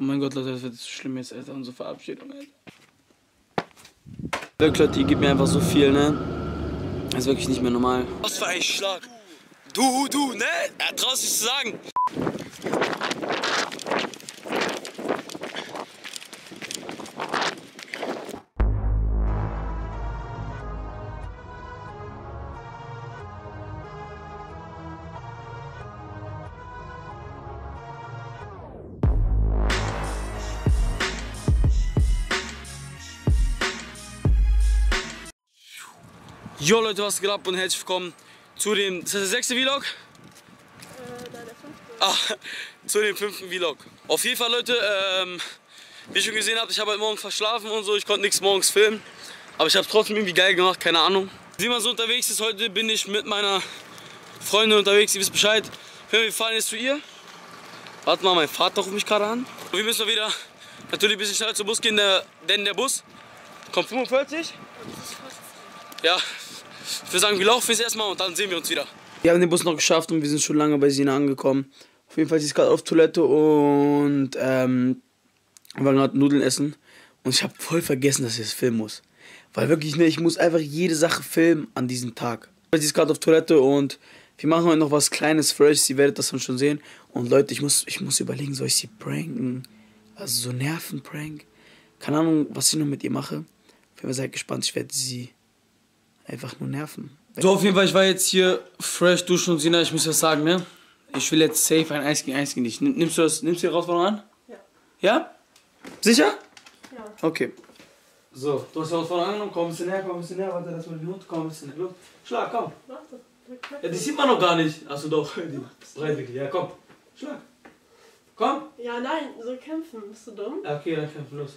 Oh mein Gott, Leute, das wird so schlimm jetzt, Alter, unsere Verabschiedung, Alter. Wirklich, Leute, die gibt mir einfach so viel, ne? Das ist wirklich nicht mehr normal. Was für ein Schlag. Du, du, ne? Er traut sich zu sagen. Jo Leute, was geht ab und herzlich willkommen zu dem, ist das der sechste Vlog? Ah, zu dem fünften Vlog. Auf jeden Fall Leute, ähm, wie ihr schon gesehen habt, ich habe heute Morgen verschlafen und so, ich konnte nichts morgens filmen. Aber ich habe es trotzdem irgendwie geil gemacht, keine Ahnung. Wie man so unterwegs ist, heute bin ich mit meiner Freundin unterwegs, ihr wisst Bescheid. Wir fahren jetzt zu ihr. Warte mal, mein Vater ruft mich gerade an. Und wir müssen wieder natürlich ein bisschen schneller zum Bus gehen, der, denn der Bus kommt 45. Ja, ich würde sagen, wir laufen jetzt erstmal und dann sehen wir uns wieder. Wir haben den Bus noch geschafft und wir sind schon lange bei Sina angekommen. Auf jeden Fall, sie ist gerade auf Toilette und ähm, wir gerade Nudeln essen. Und ich habe voll vergessen, dass ich das filmen muss. Weil wirklich, ne, ich muss einfach jede Sache filmen an diesem Tag. Sie ist gerade auf Toilette und wir machen heute noch was Kleines, Fresh. Sie werdet das dann schon sehen. Und Leute, ich muss, ich muss überlegen, soll ich sie pranken? Also so Nervenprank. Keine Ahnung, was ich noch mit ihr mache. Auf jeden Fall seid gespannt, ich werde sie einfach nur nerven. So, auf jeden Fall, ich war jetzt hier fresh duschen und Sina, ich muss was sagen, ne? Ich will jetzt safe ein 1 gegen 1 gegen dich. Nimm- Nimmst du das, nimmst du die Herausforderung an? Ja. Ja? Sicher? Ja. Okay. So, du hast die Herausforderung angenommen, komm ein bisschen näher, komm ein bisschen näher, warte, das mal die Hund, komm ein bisschen näher. Los. Schlag, komm. Warte. Ja, die sieht man noch gar nicht. Achso, doch. Die Breitwinkel, ja, komm. Schlag. Komm. Ja, nein, so kämpfen. Bist du dumm? Ja, Okay, dann kämpfen, los.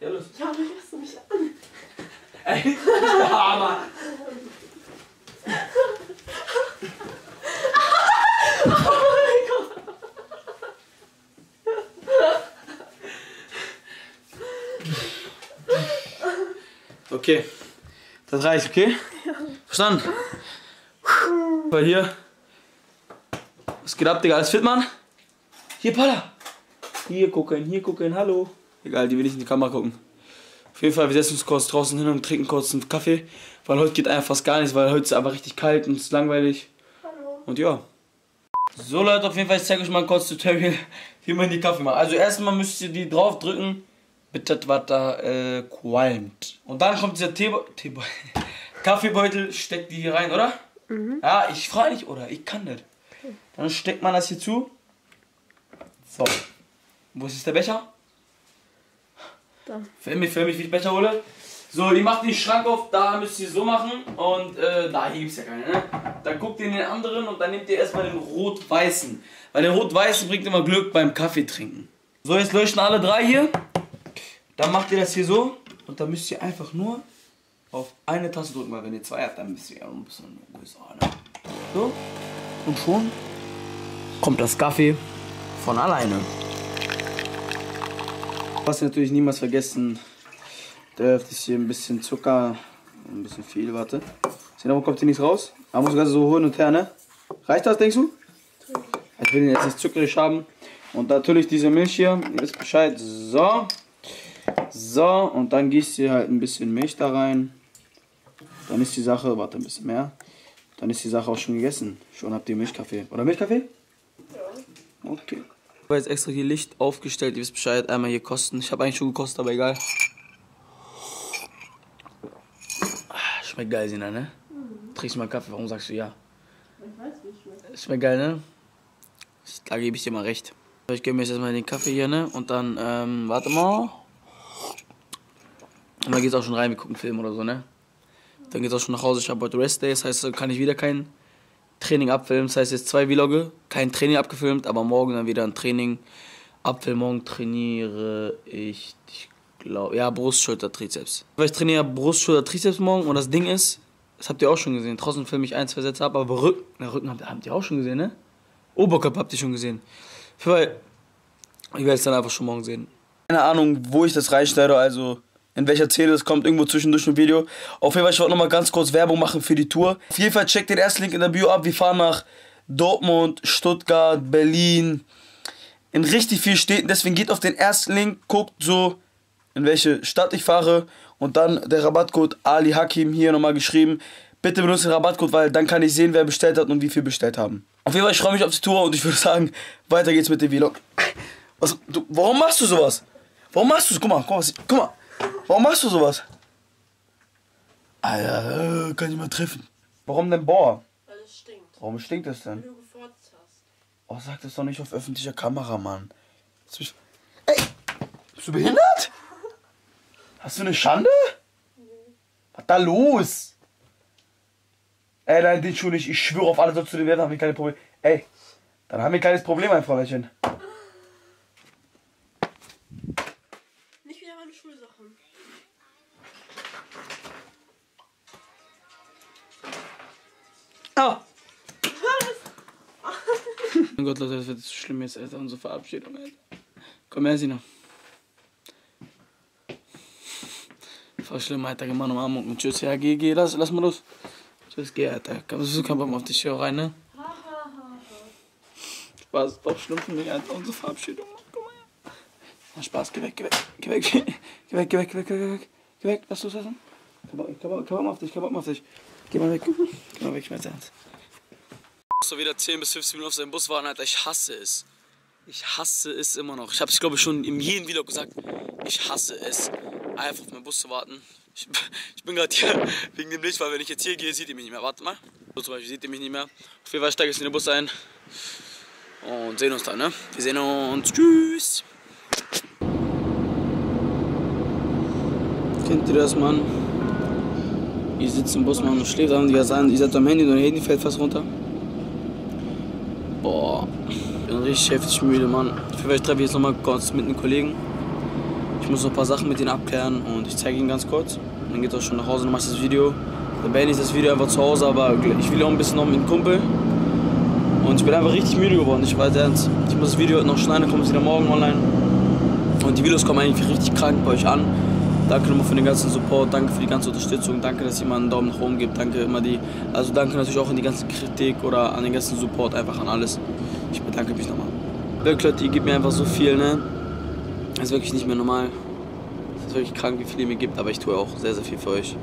Ja, los. Ja, aber du mich an. Ey, Hammer. Okay. Das reicht, okay? Verstanden? Weil hier. Was geht ab, Digga? Alles fit, Mann? Hier, Palla. Hier gucken, hier gucken, hallo. Egal, die will nicht in die Kamera gucken. Auf jeden Fall, wir setzen uns kurz draußen hin und trinken kurz einen Kaffee. Weil heute geht einfach fast gar nichts, weil heute ist aber richtig kalt und es ist langweilig. Hallo. Und ja. So Leute, auf jeden Fall, ich zeige euch mal ein kurzes Tutorial, wie man die Kaffee macht. Also erstmal müsst ihr die drauf drücken, das was da äh, qualmt. Und dann kommt dieser Teebeutel, Teebe Kaffeebeutel, steckt die hier rein, oder? Ja, ich frage nicht, oder? Ich kann das. Dann steckt man das hier zu. So. Wo ist jetzt der Becher? Da. Film mich, film mich, wie ich Becher hole. So, ihr macht den Schrank auf, da müsst ihr so machen und äh, da, hier gibt's ja keine, ne? Dann guckt ihr in den anderen und dann nehmt ihr erstmal den rot-weißen. Weil der rot-weißen bringt immer Glück beim Kaffee trinken. So, jetzt leuchten alle drei hier. Dann macht ihr das hier so und dann müsst ihr einfach nur auf eine Taste drücken, weil wenn ihr zwei habt, dann müsst ihr ja ein bisschen größer, ne? So, und schon kommt das Kaffee von alleine. Was natürlich niemals vergessen dürft, ist hier ein bisschen Zucker, ein bisschen viel, warte. Sehen, warum kommt hier nichts raus? Da muss gerade so hin und her, ne? Reicht das, denkst du? Ich will ihn jetzt nicht zuckrig haben. Und natürlich diese Milch hier, ihr wisst Bescheid. So. So, und dann gießt ihr halt ein bisschen Milch da rein. Dann ist die Sache, warte, ein bisschen mehr. Dann ist die Sache auch schon gegessen. Schon habt ihr Milchkaffee. Oder Milchkaffee? Ja. Okay. Ich habe jetzt extra hier Licht aufgestellt, ihr wisst Bescheid. Einmal hier kosten. Ich habe eigentlich schon gekostet, aber egal. Ah, Schmeckt geil, Sina, ne? Trinkst du mal Kaffee, warum sagst du ja? Ich weiß, wie es schmeckt. Schmeckt geil, ne? Da gebe ich dir mal recht. Ich gebe mir jetzt erstmal den Kaffee hier, ne? Und dann, ähm, warte mal. Und dann geht's auch schon rein, wir gucken Film oder so, ne? Dann geht's auch schon nach Hause. Ich habe heute Rest Day, das heißt, kann ich wieder kein Training abfilmen. Das heißt, jetzt zwei Vlogge, kein Training abgefilmt, aber morgen dann wieder ein Training. Abfilmen, morgen trainiere ich, ich glaube, ja, Brust, Schulter, Trizeps. Ich trainiere Brust, Schulter, Trizeps morgen und das Ding ist, das habt ihr auch schon gesehen. Trotzdem filme ich ein, zwei Sätze ab, aber Rücken, na, Rücken habt, habt ihr auch schon gesehen, ne? Oberkörper habt ihr schon gesehen. Weil ich werde es dann einfach schon morgen sehen. Keine Ahnung, wo ich das reinschneide, also in welcher Szene das kommt, irgendwo zwischendurch im Video. Auf jeden Fall, ich wollte nochmal ganz kurz Werbung machen für die Tour. Auf jeden Fall checkt den ersten Link in der Bio ab. Wir fahren nach Dortmund, Stuttgart, Berlin, in richtig vielen Städten. Deswegen geht auf den ersten Link, guckt so, in welche Stadt ich fahre. Und dann der Rabattcode Ali Hakim hier nochmal geschrieben. Bitte benutzt den Rabattcode, weil dann kann ich sehen, wer bestellt hat und wie viel bestellt haben. Auf jeden Fall, ich freue mich auf die Tour und ich würde sagen, weiter geht's mit dem Vlog. Was, du, warum machst du sowas? Warum machst du das? Guck mal, guck mal, guck mal. Warum machst du sowas? Alter, äh, kann ich mal treffen. Warum denn Boah? Weil es stinkt. Warum stinkt es denn? Wenn du gefurzt hast. Oh, sag das doch nicht auf öffentlicher Kamera, Mann. Ey, bist du behindert? Hast du eine Schande? Was da los? Ey, nein, den Schuh nicht. Ich schwöre auf alles, was zu den Werten haben wir keine Probleme. Ey, dann haben wir ein kleines Problem, mein Fräulein. Mein Gott, Leute, das wird so schlimm jetzt, Alter. Unsere Verabschiedung, Alter. Komm her, Sina. Voll schlimm, Alter. Geh mal Umarmung und tschüss. Ja, geh, geh, lass, lass mal los. Tschüss, geh, Alter. Komm, so kein Bock auf dich hier rein, ne? Spaß, doch schlimm für mich, Alter. Unsere Verabschiedung. Komm mal her. Spaß, geh weg, geh weg. Geh weg, geh weg, geh weg, geh weg, geh weg, geh weg. Lass los kein Bock mehr auf dich, Bock mehr auf dich. Geh mal weg. Geh mal weg, ich mein's ernst. So wieder 10 bis 15 Minuten auf seinem Bus warten, Alter. Ich hasse es. Ich hasse es immer noch. Ich habe es, glaube ich, schon in jedem Vlog gesagt. Ich hasse es, einfach auf meinen Bus zu warten. Ich, ich bin gerade hier wegen dem Licht, weil wenn ich jetzt hier gehe, seht ihr mich nicht mehr. Warte mal. So zum Beispiel seht ihr mich nicht mehr. Auf jeden Fall steige ich in den Bus ein. Und sehen uns dann, ne? Wir sehen uns. Tschüss. Kennt ihr das, Mann? Ihr sitzt im Bus, Mann, und schläft an, die ihr seid am Handy und euer Handy fällt fast runter. Boah, ich bin richtig heftig müde, Mann. Vielleicht treffe ich jetzt nochmal kurz mit einem Kollegen. Ich muss noch ein paar Sachen mit ihm abklären und ich zeige ihn ganz kurz. Dann geht er schon nach Hause und macht das Video. Dann beende ich das Video einfach zu Hause, aber ich will auch ein bisschen noch mit dem Kumpel. Und ich bin einfach richtig müde geworden, ich weiß ernst. Ich muss das Video noch schneiden, dann kommt es wieder morgen online. Und die Videos kommen eigentlich richtig krank bei euch an. Danke nochmal für den ganzen Support, danke für die ganze Unterstützung, danke, dass ihr mal einen Daumen nach oben gebt, danke immer die, also danke natürlich auch an die ganze Kritik oder an den ganzen Support, einfach an alles. Ich bedanke mich nochmal. Wirklich, Leute, ihr gebt mir einfach so viel, ne? Das ist wirklich nicht mehr normal. Das ist wirklich krank, wie viel ihr mir gibt, aber ich tue auch sehr, sehr viel für euch.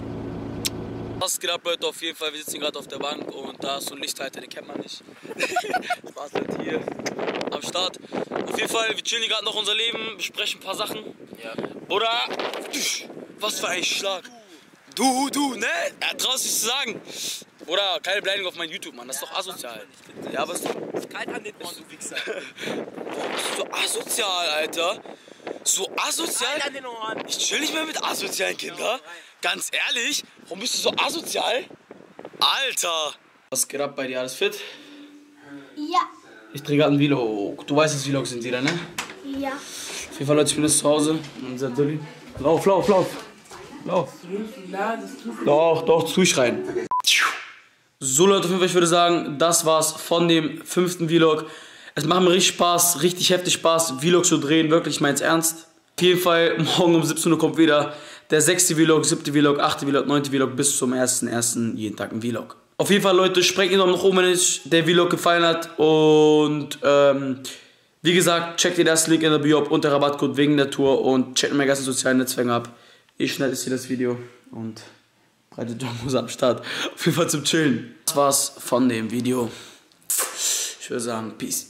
Was geht ab, Leute? Auf jeden Fall, wir sitzen gerade auf der Bank und da ist so ein Lichthalter, den kennt man nicht. Spaß, Leute, hier am Start. Auf jeden Fall, wir chillen gerade noch unser Leben, besprechen ein paar Sachen. Ja. Oder, was für ein Schlag. Du, du, ne? Er traut sich zu sagen. Oder keine Beleidigung auf mein YouTube, Mann. Das ist doch asozial. Ja, was? Ist kalt an den Ohren, du Wichser. Warum bist du so asozial, Alter? So asozial? Kalt an den Ohren. Ich chill nicht mehr mit asozialen Kindern. Ganz ehrlich, warum bist du so asozial? Alter! Was geht ab bei dir? Alles fit? Ja. Ich drehe gerade ein Vlog. Du weißt, dass Vlogs sind wieder, ne? Ja. Auf jeden Fall, Leute, ich bin jetzt zu Hause. Unser Dulli. Lauf, lauf, lauf. Lauf. Doch, doch, zu ich rein. So Leute, auf jeden Fall, ich würde sagen, das war's von dem fünften Vlog. Es macht mir richtig Spaß, richtig heftig Spaß, Vlogs zu drehen, wirklich, ich mein's ernst. Auf jeden Fall, morgen um 17 Uhr kommt wieder der sechste Vlog, siebte Vlog, achte Vlog, neunte Vlog bis zum ersten, ersten, jeden Tag ein Vlog. Auf jeden Fall, Leute, sprecht ihr noch nach oben, wenn euch der Vlog gefallen hat. Und, ähm, wie gesagt, checkt ihr das Link in der Bio ab und Rabattcode wegen der Tour und checkt meine ganzen sozialen Netzwerke ab. Ich schneide jetzt hier das Video und breite Jogginghose am Start. Auf jeden Fall zum Chillen. Das war's von dem Video. Ich würde sagen, Peace.